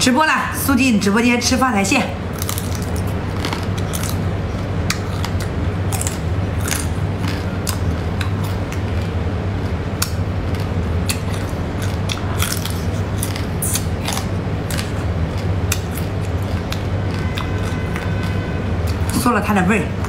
直播了，速进直播间吃发财蟹。说了它的味儿。